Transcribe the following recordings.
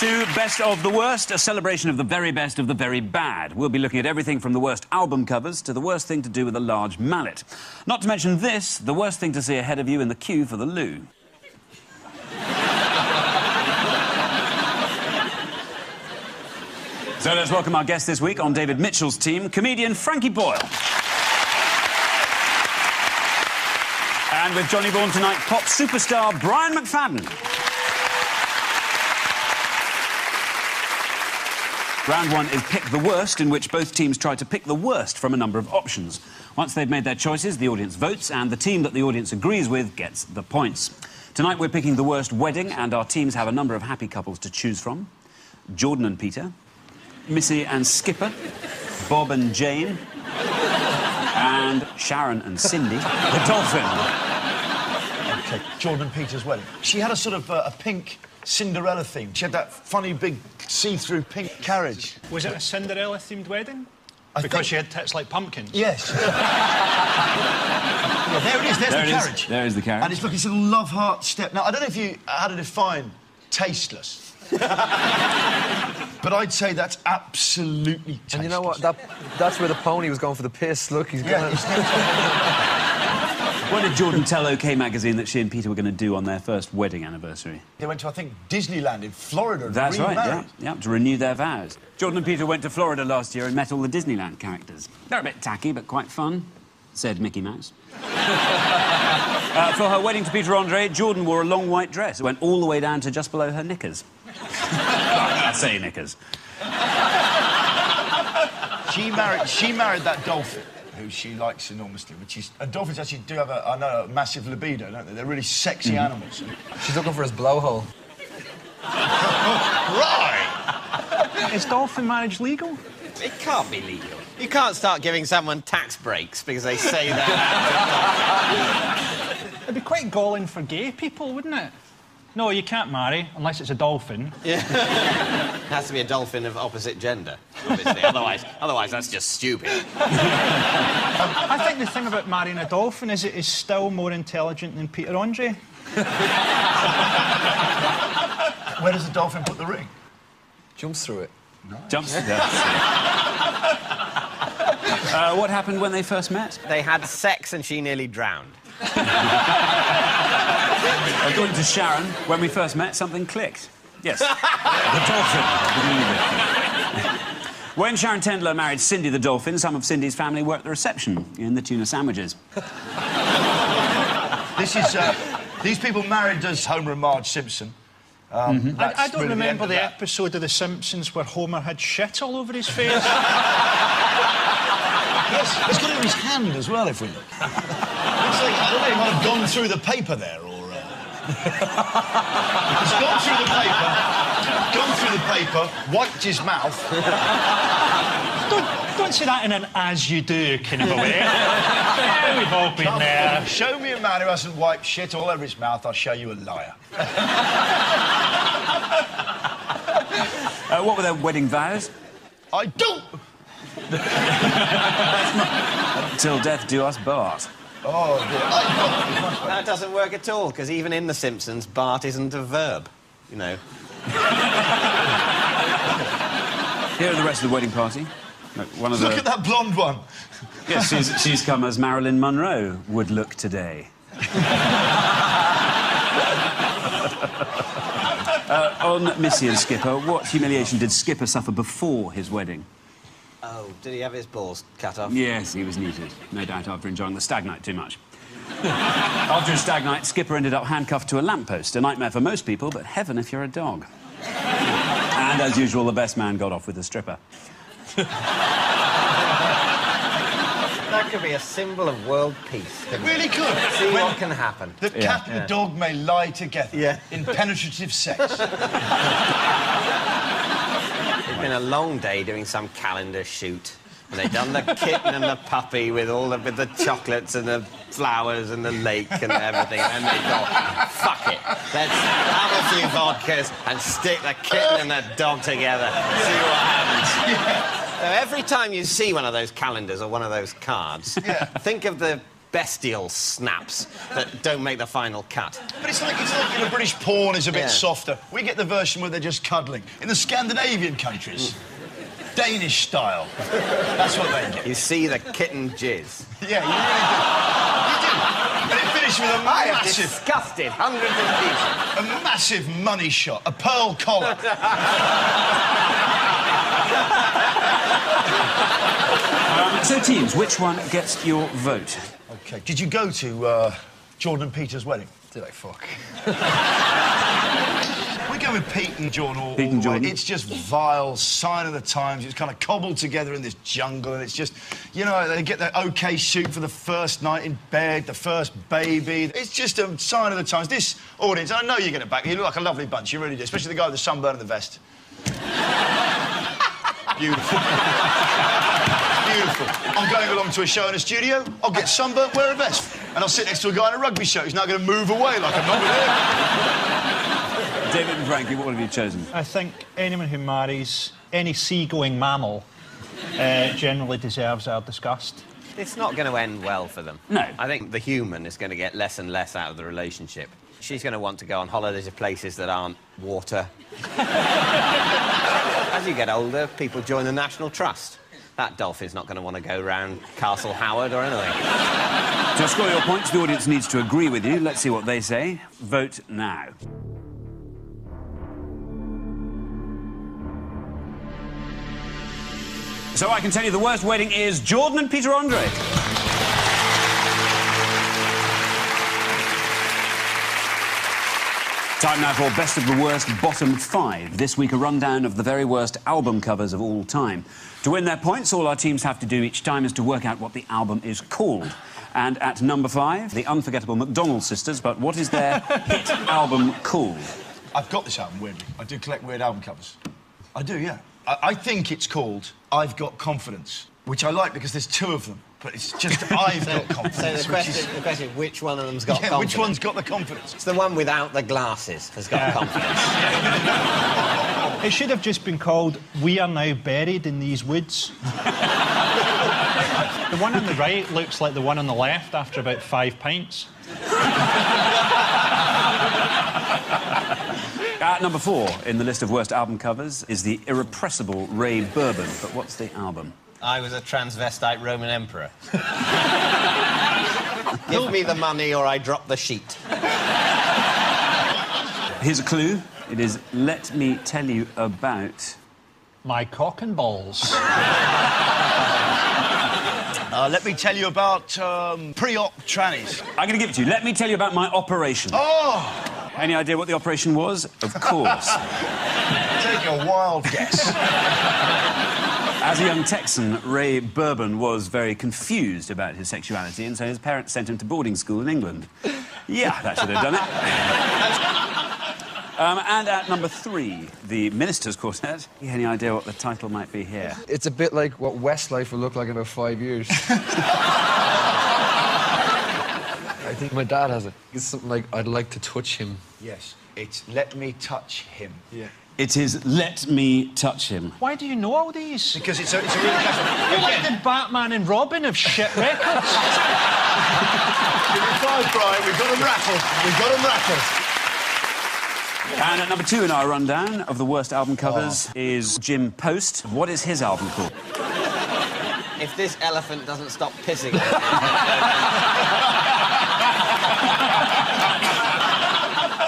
To Best of the Worst, a celebration of the very best of the very bad. We'll be looking at everything from the worst album covers to the worst thing to do with a large mallet. Not to mention this, the worst thing to see ahead of you in the queue for the loo. so let's welcome our guest this week on David Mitchell's team, comedian Frankie Boyle. And with Johnny Vaughan tonight, pop superstar Brian McFadden. Round one is Pick the Worst, in which both teams try to pick the worst from a number of options. Once they've made their choices, the audience votes, and the team that the audience agrees with gets the points. Tonight we're picking the worst wedding, and our teams have a number of happy couples to choose from. Jordan and Peter, Missy and Skipper, Bob and Jane, and Sharon and Cindy, the dolphin. Okay, Jordan and Peters' wedding. She had a sort of uh, a pink Cinderella theme. She had that funny big see-through pink carriage. Was it a Cinderella themed wedding? I because think- she had tits like pumpkins. Yes. Yeah, there it is. There's There the it is. carriage. There is the carriage. And it's look, it's a little love heart step. Now I don't know if you how to define tasteless. but I'd say that's absolutely tasteless. And you know what? That, that's where the pony was going for the piss. Look, he's Yeah, going. When did Jordan tell OK Magazine that she and Peter were going to do on their first wedding anniversary? they went to I think Disneyland in Florida. That's right, yeah, yeah, to renew their vows. Jordan and Peter went to Florida last year and met all the Disneyland characters. They're a bit tacky, but quite fun, said Mickey Mouse. uh, for her wedding to Peter Andre, Jordan wore a long white dress. It went all the way down to just below her knickers. I say knickers. She married. She married that dolphin, who she likes enormously. Which is, and dolphins actually do have a, I know, a massive libido, don't they? They're really sexy Mm-hmm. animals. She's looking for his blowhole. Right. Is dolphin marriage legal? It can't be legal. You can't start giving someone tax breaks because they say that. It'd be quite galling for gay people, wouldn't it? No, you can't marry unless it's a dolphin. it has to be a dolphin of opposite gender, obviously. otherwise, otherwise, that's just stupid. I think the thing about marrying a dolphin is it is still more intelligent than Peter Andre. Where does the dolphin put the ring? Jumps through it. Jumps to death. uh, what happened when they first met? They had sex and she nearly drowned. According to Sharon, when we first met, something clicked. Yes, the dolphin. when Sharon Tendler married Cindy the dolphin, some of Cindy's family worked the reception in the tuna sandwiches. This is. Uh, these people married as Homer and Marge Simpson. Um, Mm-hmm. I, I don't really remember end the, of that. episode of The Simpsons where Homer had shit all over his face. Yes, it's got it in his hand as well, if we look. Looks like, I don't know, he might have gone through the paper there, or... He's gone through the paper, gone through the paper, wiped his mouth. don't, don't say that in an as you do kind of a way. yeah, we've all been there. Show me a man who hasn't wiped shit all over his mouth, I'll show you a liar. Uh, what were their wedding vows? I don't... Till death do us part. Oh, dear. That doesn't work at all because even in The Simpsons, Bart isn't a verb. You know. Here are the rest of the wedding party. Look, One of don't. the... At that blonde one. Yes, she's, she's come as Marilyn Monroe would look today. uh, on Missy and Skipper, what humiliation did Skipper suffer before his wedding? Oh, did he have his balls cut off? Yes, he was neutered. No doubt after enjoying the stag night too much. after a stag night, Skipper ended up handcuffed to a lamppost. A nightmare for most people, but heaven if you're a dog. and as usual, the best man got off with the stripper. That could be a symbol of world peace. couldn't it? Really could. See When what can happen. The cat and the dog may lie together Yeah. in penetrative sex. It's been a long day doing some calendar shoot. And they've done the kitten and the puppy with all the with the chocolates and the flowers and the lake and everything. And they thought, fuck it, let's have a few vodkas and stick the kitten and the dog together. See what happens. So every time you see one of those calendars or one of those cards, think of the bestial snaps that don't make the final cut. But it's like, it's like in the British porn is a bit Yeah. softer. We get the version where they're just cuddling. In the Scandinavian countries, Danish style. That's what they get. You see the kitten jizz. Yeah, you really do. You do. And it finishes with a I have massive, disgusted hundreds of people. a massive money shot, a pearl collar. Um, so, teams, which one gets your vote? Okay, did you go to uh, Jordan and Peters' wedding? Did I fuck? We go with Pete and Jordan all, Pete all and the way. It's just vile, sign of the times. It's kind of cobbled together in this jungle, and it's just, you know, they get their okay shoot for the first night in bed, the first baby. It's just a sign of the times. This audience, I know you're going to back. You look like a lovely bunch, you really do, especially the guy with the sunburn and the vest. Beautiful. Beautiful. I'm going along to a show in a studio. I'll get sunburnt, wear a vest, and I'll sit next to a guy in a rugby shirt who's now going to move away like I'm not with him. David and Frankie, what have you chosen? I think anyone who marries any seagoing mammal uh, generally deserves our disgust. It's not going to end well for them. No. I think the human is going to get less and less out of the relationship. She's going to want to go on holidays to places that aren't water. As you get older, people join the National Trust. That dolphin's not going to want to go round Castle Howard or anything. To score your points, the audience needs to agree with you. Let's see what they say. Vote now. So I can tell you the worst wedding is Jordan and Peter Andre. Time now for Best of the Worst Bottom Five. This week, a rundown of the very worst album covers of all time. To win their points, all our teams have to do each time is to work out what the album is called. And at number five, the unforgettable McDonald sisters. But what is their hit album called? I've got this album, weirdly. I do collect weird album covers. I do, yeah. I, I think it's called I've Got Confidence, which I like because there's two of them. But it's just I've Got So Confidence. the which question, is- the question is which one of them's got yeah, confidence? which one's got the confidence? It's the one without the glasses has got confidence. It should have just been called We Are Now Buried in These Woods. the one on the right looks like the one on the left after about five pints. At number four in the list of worst album covers is the irrepressible Rae Bourbon. But what's the album? I was a transvestite Roman emperor. Give me the money or I drop the sheet. Here's a clue. It is Let Me Tell You About. My cock and balls. Uh, let me tell you about um, pre-op trannies. I'm going to give it to you. Let me tell you about my operation. Oh, Any idea what the operation was? Of course. take a wild guess. As a young Texan, Rae Bourbon was very confused about his sexuality, and so his parents sent him to boarding school in England. Yeah, that should have done it. Um, and at number three, the Ministers' Quartet. Any idea what the title might be here? It's a bit like what Westlife will look like in about five years. I think my dad has it. It's something like, I'd like to touch him. yes, it's Let Me Touch Him. Yeah. It is Let Me Touch Him. Why do you know all these? Because it's a, it's a really casual... You're like the Batman and Robin of shit records. Give me five, Brian. We've got them rattled. We've got them rattled. And at number two in our rundown of the worst album covers oh. is Jim Post. What is his album called? If this elephant doesn't stop pissing,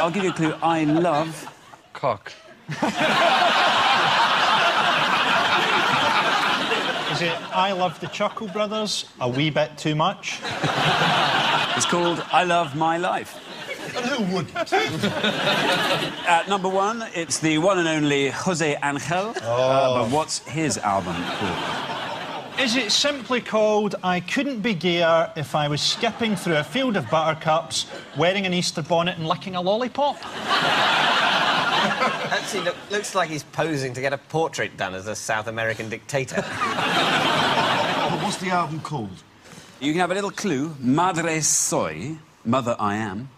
I'll give you a clue. I love. Cock. Is it I Love the Chuckle Brothers a wee bit too much? It's called I Love My Life. And who wouldn't? At number one, it's the one and only Jose Angel. Uh, but what's his album called? Is it simply called I Couldn't Be Gayer If I Was Skipping Through a Field of Buttercups, Wearing an Easter Bonnet and Licking a Lollipop? actually look, looks like he's posing to get a portrait done as a South American dictator. But what's the album called? You can have a little clue. Madre Soy, Mother I Am.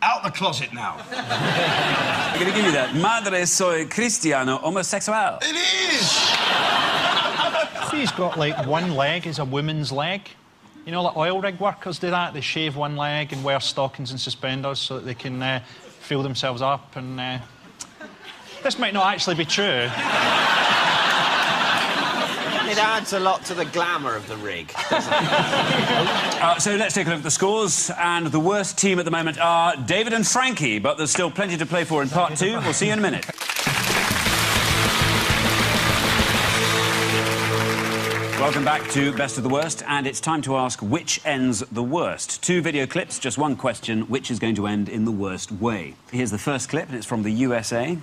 Out the closet now. I'm going to give you that. Madre Soy Cristiano Homosexual. It is! He's got like one leg is a woman's leg. You know, like oil rig workers do that. They shave one leg and wear stockings and suspenders so that they can uh, fill themselves up. And uh, this might not actually be true. It adds a lot to the glamour of the rig. Uh, so let's take a look at the scores. And the worst team at the moment are David and Frankie, but there's still plenty to play for in part two. We'll see you in a minute. Welcome back to Best of the Worst, and it's time to ask which ends the worst. Two video clips, just one question which is going to end in the worst way? Here's the first clip, and it's from the USA.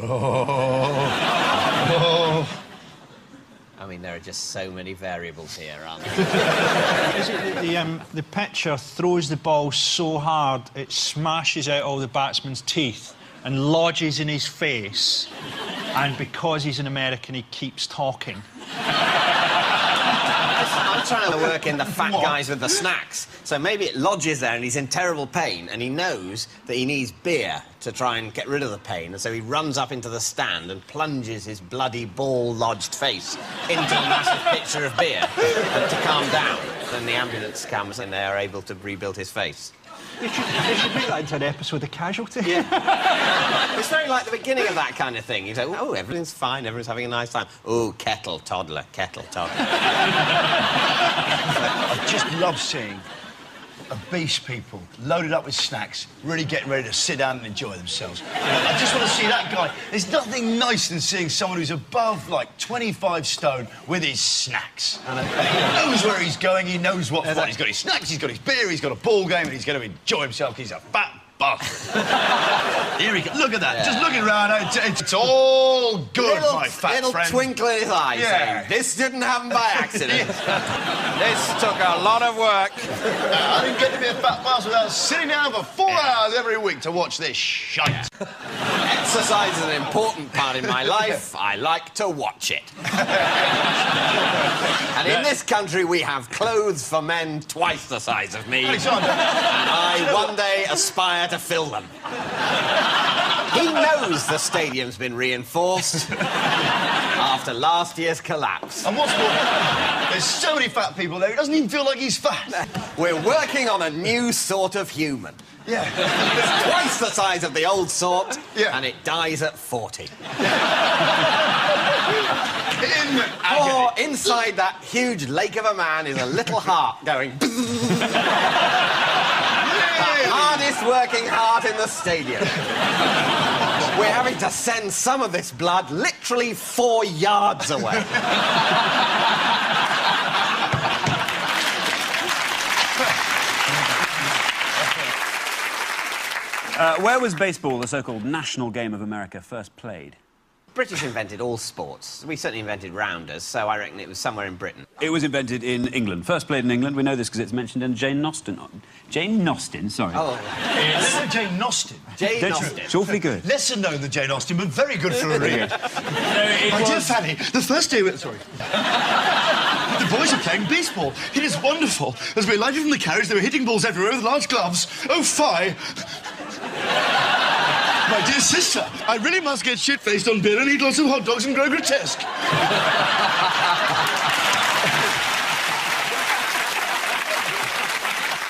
I mean, there are just so many variables here, aren't there? That the, um, the pitcher throws the ball so hard it smashes out all the batsman's teeth and lodges in his face, and because he's an American, he keeps talking? Trying to work in the fat guys with the snacks. So maybe it lodges there and he's in terrible pain and he knows that he needs beer to try and get rid of the pain. And so he runs up into the stand and plunges his bloody ball lodged face into a massive pitcher of beer and to calm down. Then the ambulance comes and they are able to rebuild his face. They should, they should make that into an episode of Casualty. Yeah. It's very like the beginning of that kind of thing. You say, oh, everything's fine, everyone's having a nice time. Oh, kettle, toddler, kettle, toddler. I just love seeing obese people loaded up with snacks, really getting ready to sit down and enjoy themselves. I just want to see that guy. There's nothing nicer than seeing someone who's above like 25 stone with his snacks. And he knows where he's going, he knows what fun. He's got his snacks, he's got his beer, he's got a ball game, and he's going to enjoy himself. He's a fat bastard. Here he goes. Look at that. Just looking around. It's, it's, all good, little, my fat little friend. twinkle in his eye Yeah. saying, this didn't happen by accident. this took a lot of work. Uh, I didn't get to be a fat bastard without sitting down for four hours every week to watch this shite. Exercise is an important part in my life. I like to watch it. In this country, we have clothes for men twice the size of me. Alexander, And I one day aspire to fill them. He knows the stadium's been reinforced after last year's collapse. and what's more, there's so many fat people there, he doesn't even feel like he's fat. We're working on a new sort of human. Yeah. It's twice the size of the old sort, Yeah. and it dies at 40. In Or inside that huge lake of a man is a little heart going. the hardest working heart in the stadium. We're having to send some of this blood literally four yards away. Uh, where was baseball, the so-called national game of America, first played? British invented all sports. We certainly invented rounders, so I reckon it was somewhere in Britain. It was invented in England. First played in England. We know this because it's mentioned in Jane Austen. Jane Austen, sorry. Oh, Lesser Jane Austen. Jane Don't you- Austen. It's awfully good. Lesser known than Jane Austen, but very good for a read. it My dear Fanny, the first day we... Sorry. the boys are playing baseball. It is wonderful. As we alighted from the carriage, they were hitting balls everywhere with large gloves. Oh, fie. My dear sister, I really must get shit-faced on beer and eat lots of hot dogs and grow grotesque.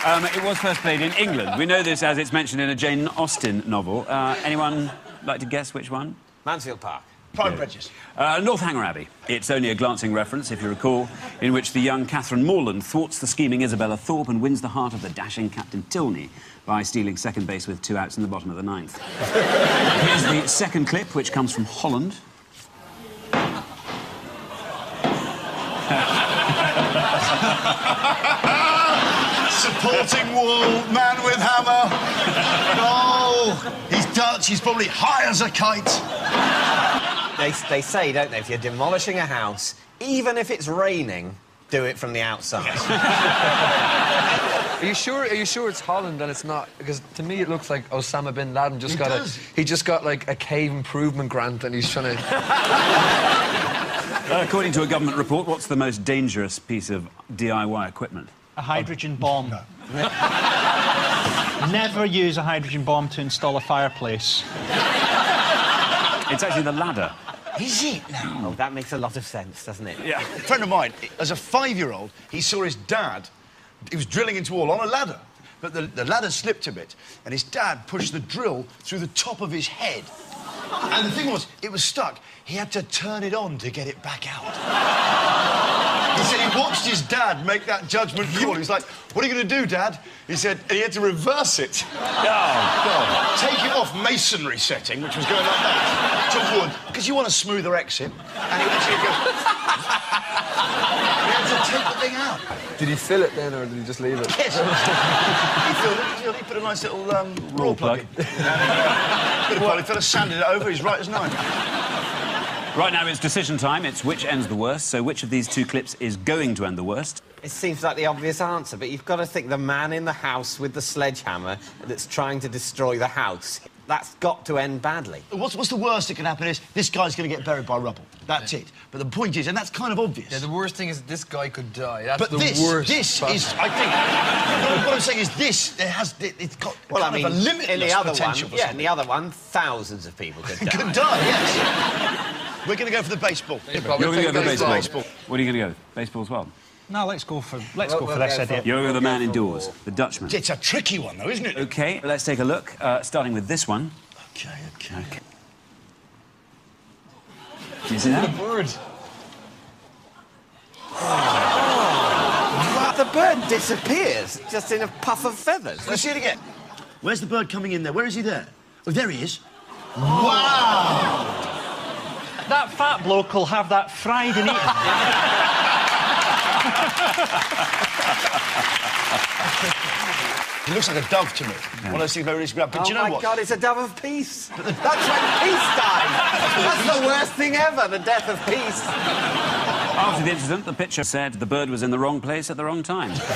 Um, it was first played in England. We know this as it's mentioned in a Jane Austen novel. Uh, anyone like to guess which one? Mansfield Park. Prime Prejudice. Uh, Northanger Abbey. It's only a glancing reference, if you recall, in which the young Catherine Morland thwarts the scheming Isabella Thorpe and wins the heart of the dashing Captain Tilney by stealing second base with two outs in the bottom of the ninth. Here's the second clip, which comes from Holland. Supporting wall, man with hammer. Oh, he's Dutch. He's probably high as a kite. They, they say, don't they, if you're demolishing a house, even if it's raining, do it from the outside. Are you sure? Are you sure it's Holland and it's not? Because to me it looks like Osama bin Laden just It got does. a he just got like a cave improvement grant and he's trying to. According to a government report, what's the most dangerous piece of DIY equipment? A hydrogen bomb. Never use a hydrogen bomb to install a fireplace. It's actually the ladder. Is it now? Oh, that makes a lot of sense, doesn't it? Yeah. A friend of mine, as a five-year-old, he saw his dad. He was drilling into a wall on a ladder, but the, the ladder slipped a bit, and his dad pushed the drill through the top of his head. And the thing was, it was stuck. He had to turn it on to get it back out. He said he watched his dad make that judgment call. He was like, "What are you going to do, Dad?" He said and he had to reverse it. Oh, God. Take it off masonry setting, which was going like that, to wood, because you want a smoother exit. And he actually goes. he had to take the thing out. Did he fill it then, or did he just leave it? Yes. he filled it. He filled it, He put a nice little um, Rawlplug. plug. in. Bit of polyfiller, sanded it over. He's right as nine. Right now it's decision time. It's which ends the worst. So which of these two clips is going to end the worst? It seems like the obvious answer, but you've got to think the man in the house with the sledgehammer that's trying to destroy the house. That's got to end badly. What's, what's the worst that can happen is this guy's going to get buried by rubble. That's it. But the point is, and that's kind of obvious. Yeah, the worst thing is this guy could die. That's But the this, worst. this part. is, I think, what, what I'm saying is this, it has, it, it's got Well, I kind mean, of a limitless in the other one, potential for yeah, in the other one, thousands of people could die. Could die, yes. We're going to go for the baseball. Baseball. You're going to go take for baseball. baseball. What are you going to go? with? Baseball as well. No, let's go for let's We'll- go for we'll this go for- You're going to go the man We'll go for indoors, the Dutchman. It's a tricky one, though, isn't it? Okay, let's take a look. Uh, starting with this one. Okay, okay. Do you see that? The Bird. The bird disappears just in a puff of feathers. Let's see it again. Where's the bird coming in there? Where is he there? Oh, there he is. Wow! That fat bloke will have that fried and eaten. He looks like a dove to me. One of those things where really grab. But oh do you oh know my what? God, it's a dove of peace. That's when peace died. That's the worst thing ever, the death of peace. After the incident, the pitcher said the bird was in the wrong place at the wrong time.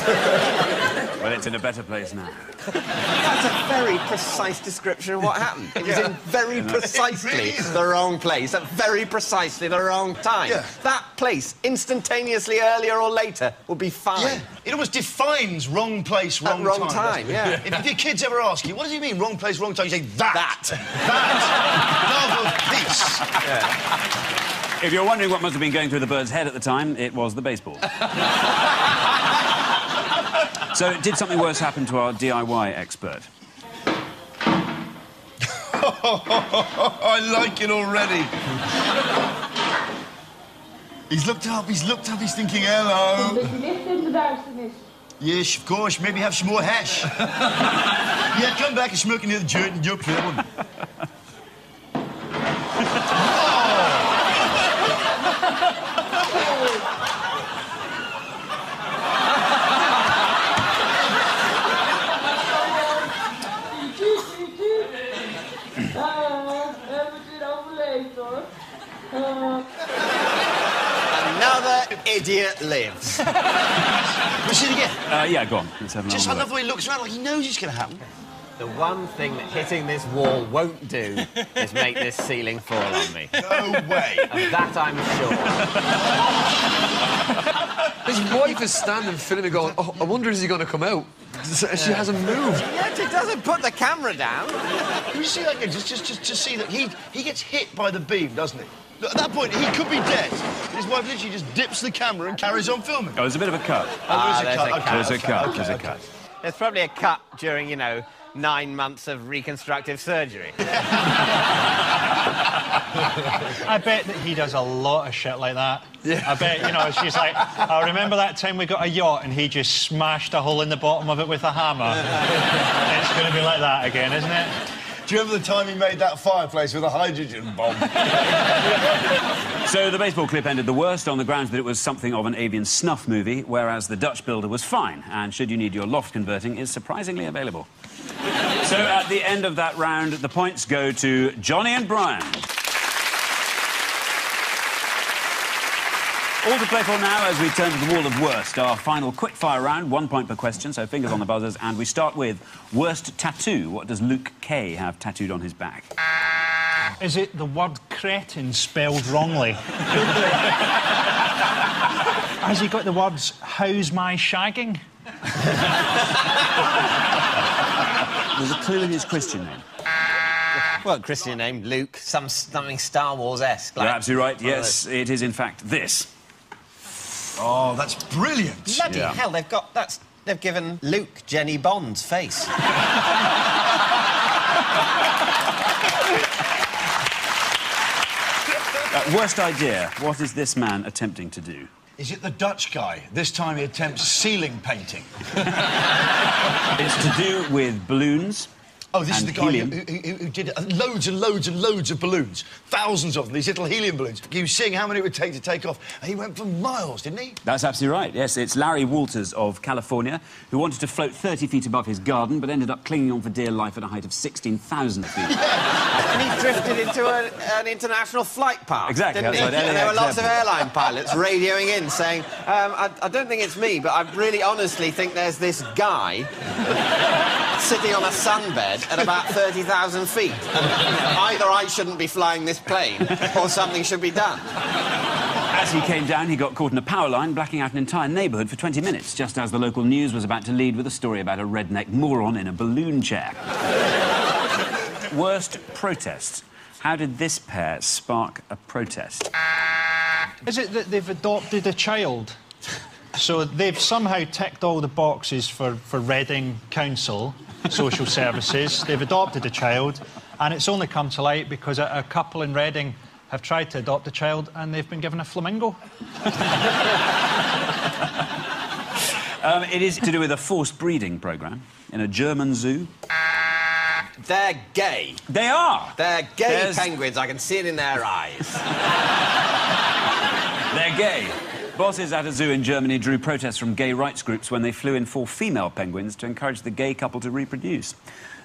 well, it's in a better place now. That's a very precise description of what happened. It was in very precisely really the wrong place at very precisely the wrong time. Yeah. That place, instantaneously earlier or later, will be fine. Yeah, it almost defines wrong place, At wrong, wrong time. time, doesn't yeah. If, if your kids ever ask you, what does he mean, wrong place, wrong time? You say, that. That. Love of peace. If you're wondering what must have been going through the bird's head at the time, it was the baseball. so, did something worse happen to our DIY expert? I like it already. He's looked up, he's looked up, he's thinking, hello. Beetje licht in de duisternis. Yes, of course, maybe have some more hash. yeah, come back and smoke another joint and joke for that one. Ah, we hebben het weer overleefd. Another idiot lives. We'll see it again. Uh, yeah, go on. Let's have another Just I look. love the way he looks around like he knows it's going to happen. The one thing that hitting this wall won't do is make this ceiling fall on me. No way. Of that I'm sure. His wife is standing filming, going, "Oh, I wonder is he going to come out?" She hasn't moved. Yet it doesn't put the camera down. Can you see that again? Just, just, just see that he, he gets hit by the beam, doesn't he? At that point, he could be dead. His wife literally just dips the camera and carries on filming. Oh, there's a bit of a cut. Oh, ah, there's a cut. There's a cut. okay, There's a okay. cut. There's probably a cut during, you know, nine months of reconstructive surgery. I bet that he does a lot of shit like that. Yeah. I bet, you know, she's like, I remember that time we got a yacht and he just smashed a hole in the bottom of it with a hammer. it's going to be like that again, isn't it? Do you remember the time he made that fireplace with a hydrogen bomb? So the baseball clip ended the worst on the grounds that it was something of an avian snuff movie, whereas the Dutch builder was fine, and should you need your loft converting, is surprisingly available. so at the end of that round, the points go to Johnny and Brian. All to play for now as we turn to the wall of worst. Our final quick-fire round, one point per question, so fingers on the buzzers, and we start with worst tattoo. What does Luke Kay have tattooed on his back? Is it the word cretin spelled wrongly? Has he got the words, how's my shagging? There's a clue in his Christian name. Well, Christian name, Luke, some something Star Wars-esque. You're absolutely right. one of Yes, it is in fact this. Oh, that's brilliant. those- Bloody Yeah. hell, they've got that's they've given Luke Jennie Bond's face. Uh, worst idea. What is this man attempting to do? Is it the Dutch guy? This time he attempts ceiling painting. It's to do with balloons. Oh, this is the guy who, who, who, who did loads and loads and loads of balloons. Thousands of them, these little helium balloons. He was seeing how many it would take to take off. And he went for miles, didn't he? That's absolutely right. Yes, it's Larry Walters of California who wanted to float 30 feet above his garden but ended up clinging on for dear life at a height of 16,000 feet. and he drifted into a, an international flight park. Exactly, Didn't he? outside And there were lots of airline pilots radioing in saying, um, I, I don't think it's me, but I really honestly think there's this guy sitting on a sunbed at about 30,000 feet. And either I shouldn't be flying this plane or something should be done. As he came down, he got caught in a power line, blacking out an entire neighbourhood for 20 minutes, just as the local news was about to lead with a story about a redneck moron in a balloon chair. Worst protest. How did this pair spark a protest? Is it that they've adopted a child? So they've somehow ticked all the boxes for, for Reading Council social services. They've adopted a child, and it's only come to light because a, a couple in Reading have tried to adopt a child and they've been given a flamingo. Um, it is to do with a forced breeding programme in a German zoo. They're gay. They are! They're gay There's- penguins. I can see it in their eyes. They're gay. Bosses at a zoo in Germany drew protests from gay rights groups when they flew in four female penguins to encourage the gay couple to reproduce.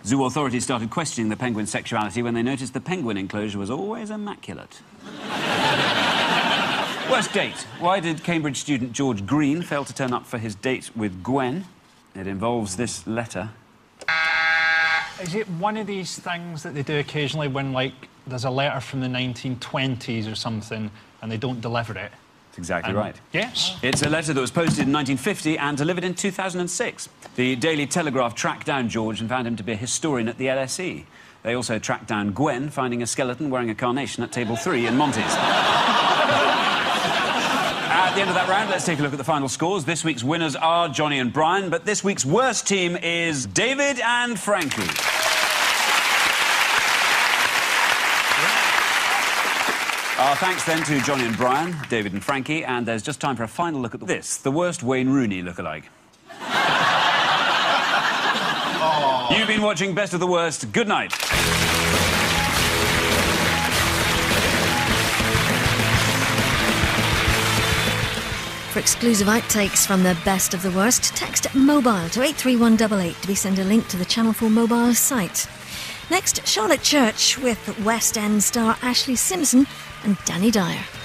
Zoo authorities started questioning the penguin's sexuality when they noticed the penguin enclosure was always immaculate. Worst date. Why did Cambridge student George Green fail to turn up for his date with Gwen? It involves this letter. Is it one of these things that they do occasionally when, like, there's a letter from the 1920s or something and they don't deliver it? That's exactly And- right. Yes. It's a letter that was posted in 1950 and delivered in 2006. The Daily Telegraph tracked down George and found him to be a historian at the LSE. They also tracked down Gwen, finding a skeleton wearing a carnation at table three in Monty's. At the end of that round, let's take a look at the final scores. This week's winners are Johnny and Brian, but this week's worst team is David and Frankie. Our thanks then to Johnny and Brian, David and Frankie, and there's just time for a final look at this the worst Wayne Rooney lookalike. You've been watching Best of the Worst. Good night. For exclusive outtakes from the best of the worst, text mobile to 83188 to be sent a link to the Channel 4 mobile site. Next, Charlotte Church with West End star Ashlee Simpson and Danny Dyer.